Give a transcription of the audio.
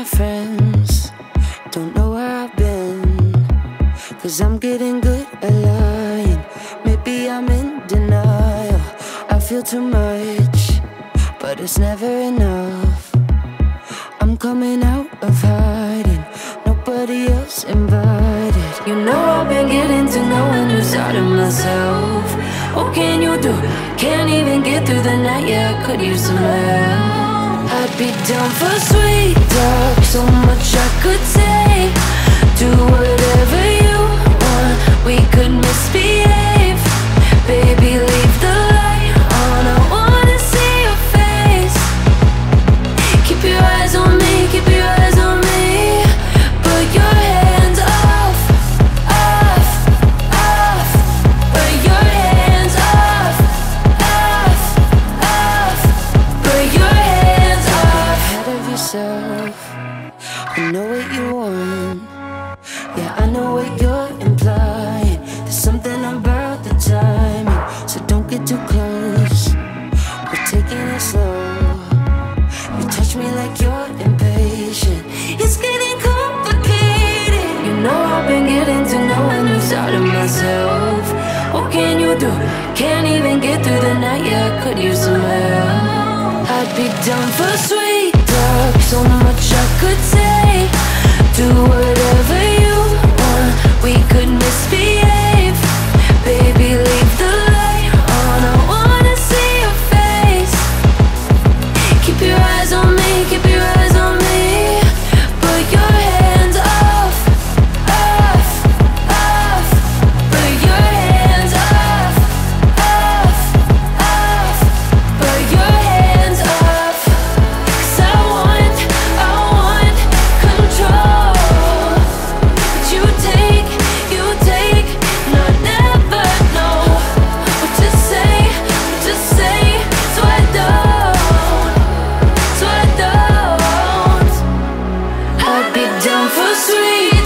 my friends don't know where I've been. Cause I'm getting good at lying. Maybe I'm in denial. I feel too much, but it's never enough. I'm coming out of hiding. Nobody else invited. You know I've been getting to know knowing you out of myself. What can you do? Can't even get through the night. Yeah, I could use some help. I'd be down for sweet. Yourself, I know what you want. Yeah, I know what you're implying. There's something about the timing, so don't get too close. We're taking it slow. You touch me like you're impatient. It's getting complicated. You know I've been getting to know a new side of myself. What can you do? Can't even get through the night. Yeah, I could use some help. I'd be down for sweet down for sweet.